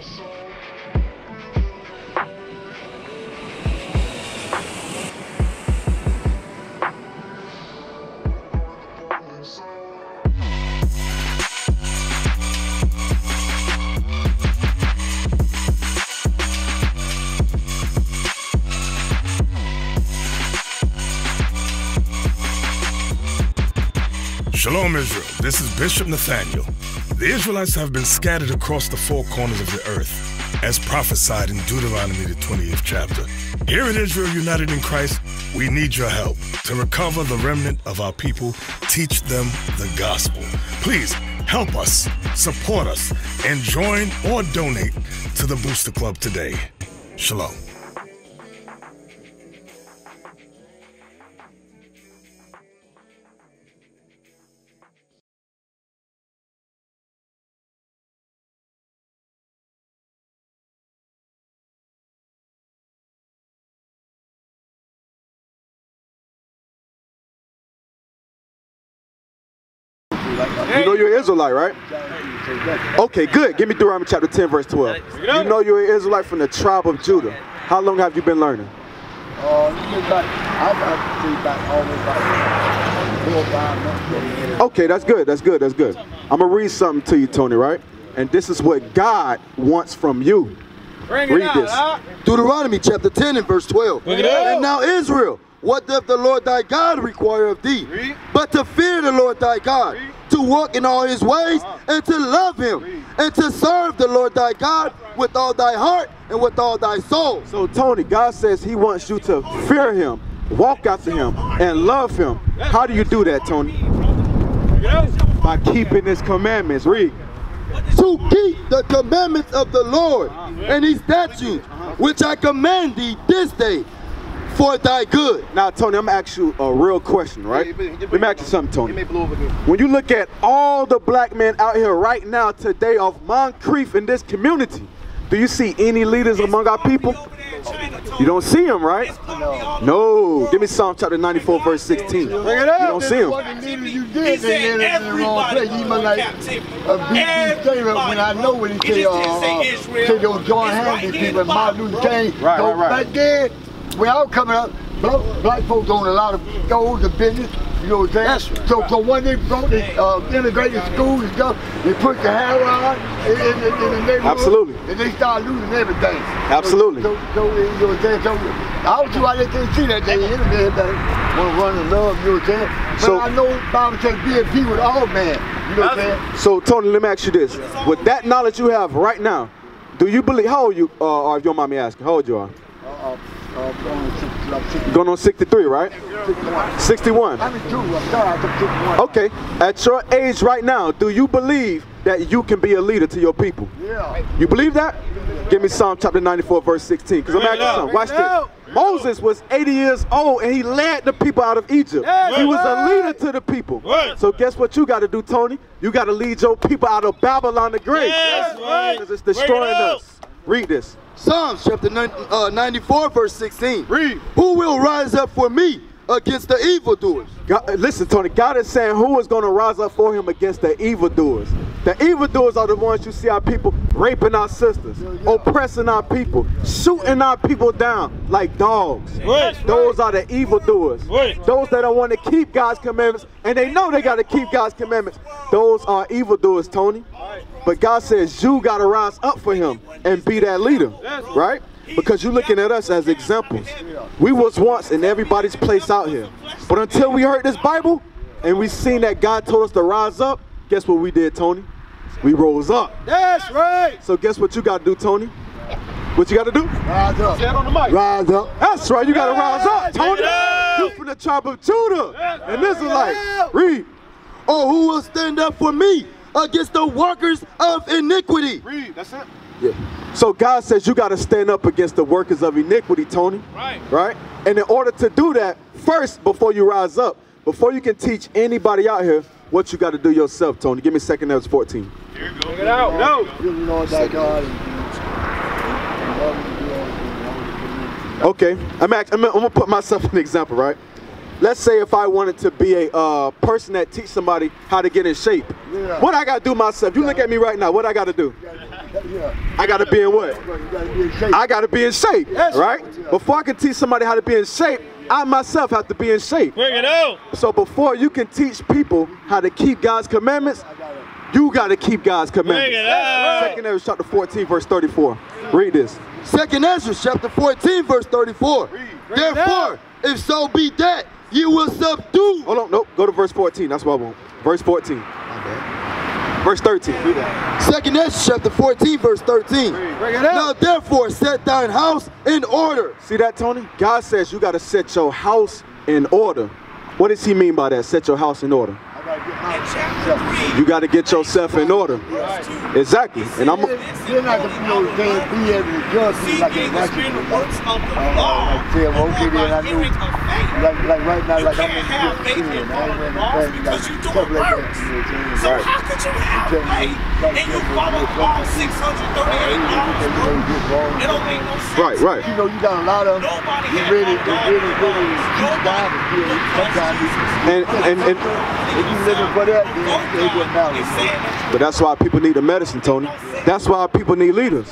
So Shalom, Israel. This is Bishop Nathaniel. The Israelites have been scattered across the four corners of the earth, as prophesied in Deuteronomy, the 20th chapter. Here in Israel United in Christ, we need your help to recover the remnant of our people, teach them the gospel. Please help us, support us, and join or donate to the Booster Club today. Shalom. You know you're an Israelite, right? Okay, good. Give me Deuteronomy chapter 10, verse 12. You know you're an Israelite from the tribe of Judah. How long have you been learning? Uh, you get back, I got to see back almost like four or five months. Okay, that's good. That's good. That's good. I'm gonna read something to you, Tony. Right? And this is what God wants from you. Bring Read this. Deuteronomy chapter 10 and verse 12. Look it up. And now Israel, what doth the Lord thy God require of thee? Read. But to fear the Lord thy God, Read. To walk in all his ways, and to love him, and to serve the Lord thy God with all thy heart and with all thy soul. So, Tony, God says He wants you to fear Him, walk after Him, and love Him. How do you do that, Tony? By keeping His commandments. Read. to keep the commandments of the Lord and his statutes, which I command thee this day for thy good. Now, Tony, I'm gonna ask you a real question, right? Yeah, you- you- Let me ask you something, Tony. You over. When you look at all the black men out here right now today of Moncrief in this community, do you see any leaders among our people? You don't see them, right? No. Give me Psalm chapter 94, verse 16. Bring it up. You don't see them. You He did said they in the wrong place. everybody He must like captivity. a BC when I know when he He say, just didn't say uh, Israel. those John It's right Handy in people the and Martin Luther King. Right, right, right. Back then, when I was coming up, black, black folks owned a lot of gold and business. You know what I'm saying? So, so when they brought the uh, integrated schools and stuff, they put the heroin on in, in, in the neighborhood. Absolutely. And they started losing everything. Absolutely. So, so, so you know what I'm saying? So, I was too out there to see that they in there that want to run and love, you know what I'm saying? But So- I know Bible says be at peace with all men. You know what I'm saying? So, Tony, let me ask you this. With that knowledge you have right now, do you believe, how old you, uh, or if you don't mind me asking, how old you are? Going to six- like six- Going on 63, right? 61. 61. I'm in two. I'm sorry, I took 61. Okay. At your age right now, do you believe that you can be a leader to your people? Yeah. You believe that? Give me Psalm chapter 94, verse 16. Because I'm asking something. Watch this. Moses was 80 years old and he led the people out of Egypt. He was a leader to the people. Right. So guess what you got to do, Tony? You got to lead your people out of Babylon the Great. Yes, right. Because it's destroying us. Read this. Psalms chapter nine- uh, 94, verse 16. Read. Who will rise up for me against the evildoers? God, listen, Tony, God is saying who is going to rise up for him against the evildoers. The evildoers are the ones you see our people raping our sisters, oppressing our people, shooting our people down like dogs. Right. Those are the evildoers. Right. Those that don't want to keep God's commandments and they know they got to keep God's commandments. Those are evildoers, Tony. But God says you got to rise up for him and be that leader, right? Because you're looking at us as examples. We was once in everybody's place out here. But until we heard this Bible and we seen that God told us to rise up, guess what we did, Tony? We rose up. That's right. So guess what you got to do, Tony? What you got to do? Rise up. Stand on the mic. Rise up. That's right, you got to rise up, Tony. bring it. You from the tribe of Judah. And this is like, out. read. Or who will stand up for me against the workers of iniquity? Read, that's it. Yeah. So God says you got to stand up against the workers of iniquity, Tony. Right. Right? And in order to do that, first, before you rise up, before you can teach anybody out here, what you got to do yourself, Tony. Give me second Esdras 14. Bring it out. No. You Lord thy God. and- and love him, you know, and all the commandments. Okay, I'm, act- I'm, I'm gonna put myself in an example, right? Let's say if I wanted to be a uh, person that teach somebody how to get in shape, Yeah. what I gotta do myself? You look at me right now. What I gotta do? Yeah. I gotta be in what? You gotta be in shape. I gotta be in shape, right? Before I can teach somebody how to be in shape, I myself have to be in shape. Bring it out. So before you can teach people how to keep God's commandments, you gotta keep God's Bring commandments. it out. Second Esdras chapter 14, verse 34. Read this. Second Esdras chapter 14, verse 34. Therefore, if so be that you will subdue. Hold on, nope. Go to verse 14. That's what I want. Verse 14. Verse 13. Read that. Second Esdras chapter 14, verse 13. Now therefore set thine house in order. See that, Tony? God says you gotta set your house in order. What does he mean by that? Set your house in order. I gotta get myself. You gotta get yourself in order. Exactly. And I'm You're not gonna you know, can't be able to judge me like a righteous being the person. works of the law. like, well, okay, then I knew. Like, like right now, You like I'm in the in I ain't in the laws because like, you doing works. you So how could you have faith and you follow like, all 638 laws? You know, you get wrong. It don't make no sense. right, right. You know, you got a lot of. Nobody You really, you really, really deep laws. down and. Sometimes you, And and, and if you living for that, then it wouldn't matter. It's but that's why people need the medicine, Tony. That's why people need leaders.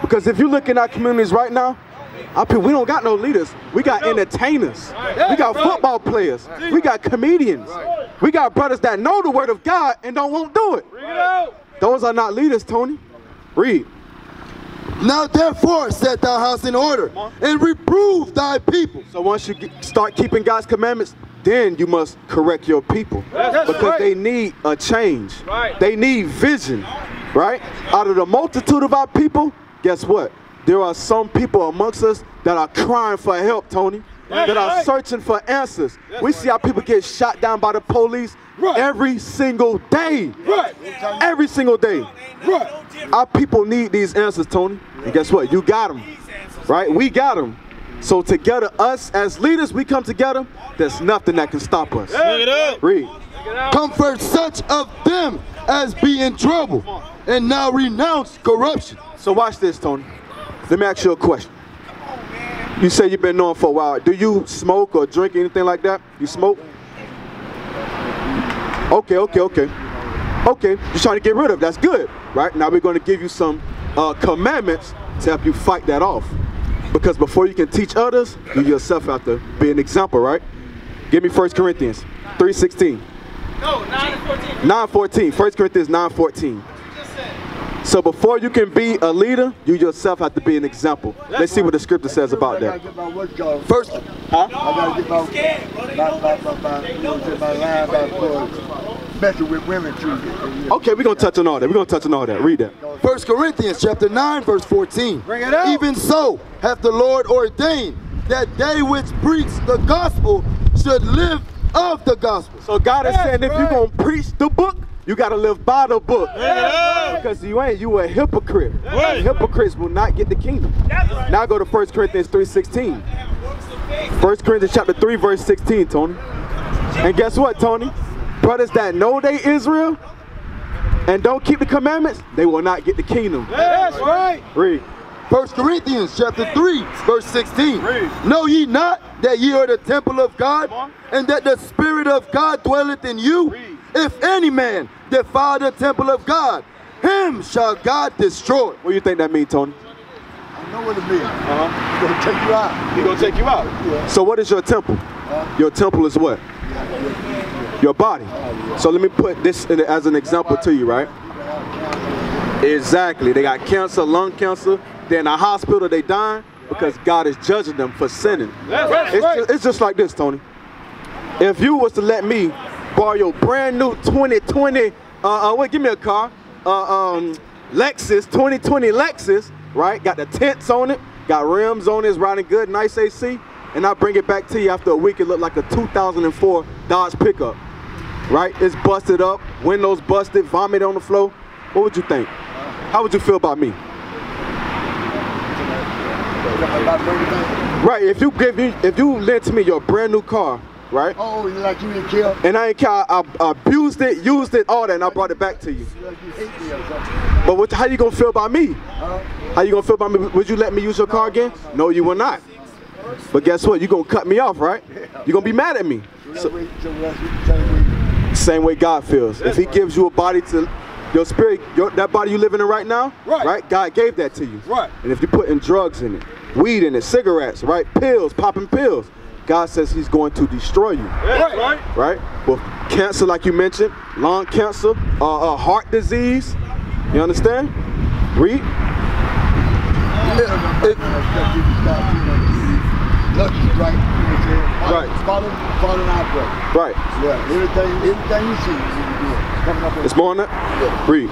Because if you look in our communities right now, our people, we don't got no leaders. We got entertainers. We got football players. We got comedians. We got brothers that know the word of God and don't want to do it. Bring it out. Those are not leaders, Tony. Read. Now therefore set thy house in order and reprove thy people. So once you get, start keeping God's commandments, then you must correct your people That's because right. they need a change. Right. They need vision, right? Out of the multitude of our people, guess what? There are some people amongst us that are crying for help, Tony. That's that are right. searching for answers. we see our people get shot down by the police every single day. Right. Every single day. Right. Our people need these answers, Tony. And guess what? You got them. Right? We got them. So together, us as leaders, we come together. There's nothing that can stop us. Bring it out. Read. Comfort such of them as be in trouble, and now renounce corruption. So watch this, Tony. Let me ask you a question. You say you've been known for a while. Do you smoke or drink anything like that? You smoke? Okay, okay, okay. Okay, you're trying to get rid of. it. That's good, right? Now we're going to give you some uh, commandments to help you fight that off. Because before you can teach others, you yourself have to be an example, right? Give me 1 Corinthians 3.16. No, 9 and 14. 9.14. 1 Corinthians 9.14. So before you can be a leader, you yourself have to be an example. Let's see what the scripture says about I gotta that. get my what's called. First, I gotta get my, Scared, bro. They my, know my, that. my, my, They you know know, that. my line about for messing with women too. Okay, we're gonna touch on all that. We're gonna touch on all that. Read that. First Corinthians chapter 9, verse 14. Bring it up. Even so hath the Lord ordained that they which preach the gospel should live of the gospel. So God is That's saying if you're right. gonna preach the book, you gotta live by the book. right. Because you ain't, you a hypocrite. right. Hypocrites will not get the kingdom. Now go to 1 Corinthians 3.16. Works of 1 Corinthians chapter 3, verse 16, Tony. And guess what, Tony? Brothers that know they Israel and don't keep the commandments, they will not get the kingdom. That's right. Read. First Corinthians chapter 3, verse 16. Read. Know ye not that ye are the temple of God, and that the Spirit of God dwelleth in you? Read. If any man defile the temple of God, him shall God destroy. What do you think that means, Tony? I know what it means. Uh-huh. It's gonna take you out. He gonna take you out. Yeah. So what is your temple? Your temple is what? Your body. So let me put this in, as an example to you, right? Exactly. They got cancer, lung cancer. They're in a hospital. They dying because God is judging them for sinning. It's just, it's just like this, Tony. If you was to let me borrow your brand new 2020, uh, uh wait, give me a car, uh, um, Lexus, 2020 Lexus, right? Got the tents on it, got rims on it, it's riding good, nice AC, and I bring it back to you after a week. It looked like a 2004 Dodge pickup, right? It's busted up, windows busted, vomit on the floor. What would you think? How would you feel about me? Right? If you give me, if you lent me your brand new car, right? Oh, you like you didn't kill? And I ain't care. I, I abused it, used it, all that, and I brought it back to you. You like you hate me or something? But what, how you gonna feel about me? How you gonna feel about me? Would you let me use your car again? No, you will not. But guess what? You're gonna cut me off, right? You're gonna be mad at me. So, same way. God feels. If He gives you a body to your spirit, your, that body you living in right now, Right. God gave that to you. Right. And if you're putting drugs in it, weed in it, cigarettes, right, pills, popping pills, God says He's going to destroy you. Right. Right. right? With cancer, like you mentioned, lung cancer, uh, uh, heart disease. You understand? Read. It- Lucky, right? Right. Follow, follow our brother. Right. Yeah, everything, everything you see, you can do it. Coming up It's more on that. Read.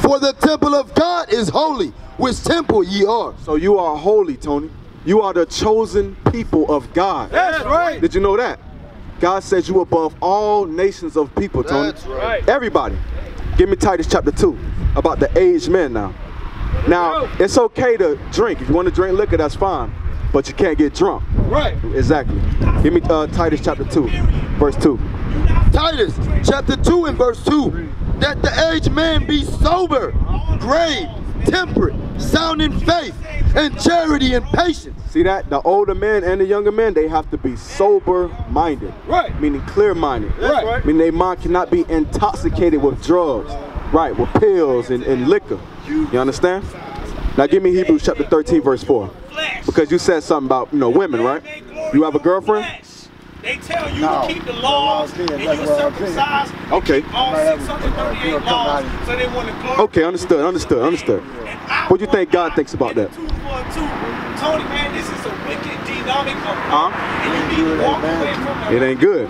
For the temple of God is holy, which temple ye are. So you are holy, Tony. You are the chosen people of God. That's right. Did you know that? God says you above all nations of people, Tony. That's right. Everybody. Give me Titus chapter 2 about the aged men now. Now, it's okay to drink. If you want to drink liquor, that's fine. But you can't get drunk. Right. Exactly. Give me uh, Titus chapter 2, verse 2. Titus chapter 2 and verse 2 that the aged man be sober, grave, temperate, sound in faith, and charity and patience. See that? The older men and the younger men, they have to be sober minded. Right. Meaning clear minded. That's right. Meaning their mind cannot be intoxicated with drugs. Right, with pills and, and liquor. You understand? Now give me Hebrews chapter 13, verse 4. Because you said something about, you know, women, right? You have a girlfriend? They tell you No. to keep the laws That's and you circumcised. Okay. All Right, 638 uh, come out laws. So they want to glorify. Okay, understood, understood, understood. What do you think God thinks about that? Two. Tony, man, this is a wicked dynamic of Huh? And you need to walk away from It ain't good.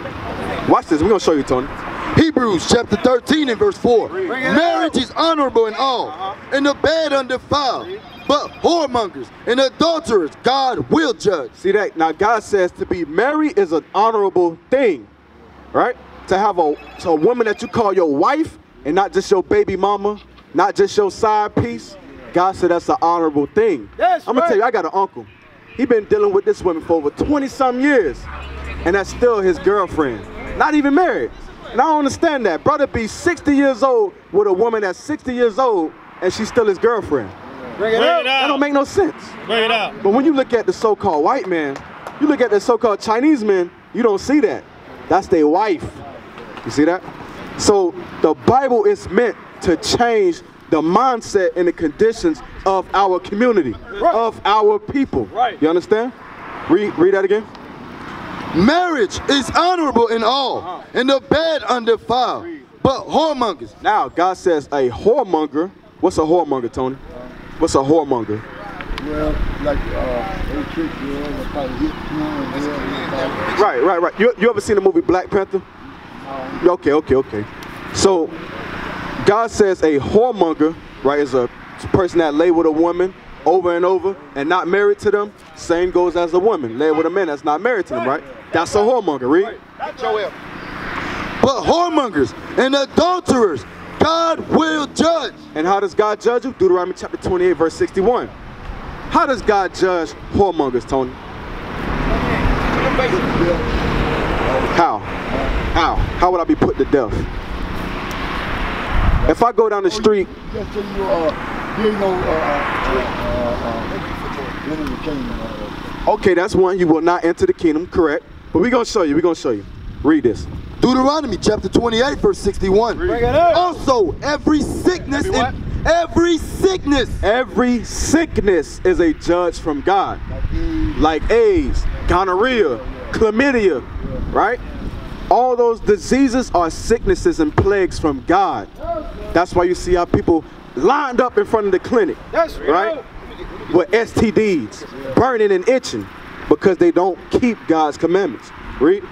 Watch this. We're going to show you, Tony. Hebrews chapter 13 and verse 4. Marriage is honorable in all, and the bed undefiled. But whoremongers and adulterers God will judge. See that? Now God says to be married is an honorable thing, right? To have a, to a woman that you call your wife and not just your baby mama, not just your side piece. God said that's an honorable thing. That's I'm gonna tell you, I got an uncle. He been dealing with this woman for over 20 some years, and that's still his girlfriend. Not even married. And I don't understand that. Brother be 60 years old with a woman that's 60 years old, and she's still his girlfriend. Bring it Bring out. it That don't make no sense. Bring it out. But when you look at the so-called white man, you look at the so-called Chinese man, you don't see that. That's their wife. You see that? So the Bible is meant to change the mindset and the conditions of our community, Right. of our people. Right. You understand? Read, read that again. Marriage is honorable in all, uh-huh. and the bed undefiled. But whoremongers, Now God says a whoremonger. What's a whoremonger, Tony? What's a whoremonger? Well, like, uh, they trick you, probably hit you, and Right, right, right. You, you ever seen the movie Black Panther? Okay, okay, okay. So God says a whoremonger, right, is a person that lay with a woman over and over and not married to them. Same goes as a woman, lay with a man that's not married to them, right? That's a whoremonger, read. but whoremongers and adulterers God will judge. And how does God judge you? Deuteronomy chapter 28, verse 61. How does God judge whoremongers, Tony? How? How? How would I be put to death? If I go down the street, okay, that's one. You will not enter the kingdom, correct? But we're going to show you. We're going to show you. Read this. Deuteronomy chapter 28, verse 61. Bring it out. Also, every sickness Every and every sickness Every sickness is a judge from God, like AIDS, gonorrhea, chlamydia, right? All those diseases are sicknesses and plagues from God. That's why you see our people lined up in front of the clinic, That's right? With STDs, burning and itching because they don't keep God's commandments. Read.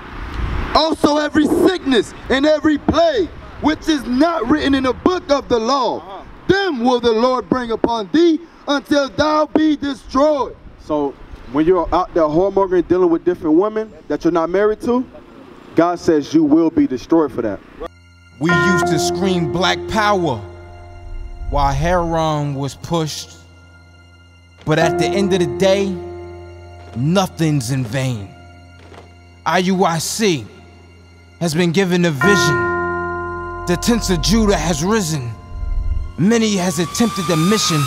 Also, every sickness and every plague which is not written in the book of the law, uh-huh. them will the Lord bring upon thee until thou be destroyed. So when you're out there whoremongering, dealing with different women that you're not married to, God says you will be destroyed for that. We used to scream black power while heroin was pushed. But at the end of the day, nothing's in vain. IUIC has been given a vision. The tents of Judah has risen. Many has attempted the mission,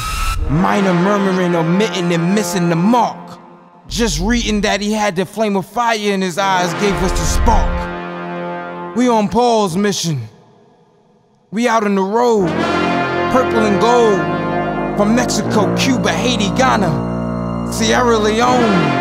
minor murmuring, omitting, and missing the mark. Just reading that he had the flame of fire in his eyes gave us the spark. We on Paul's mission. We out on the road, purple and gold. From Mexico, Cuba, Haiti, Ghana, Sierra Leone.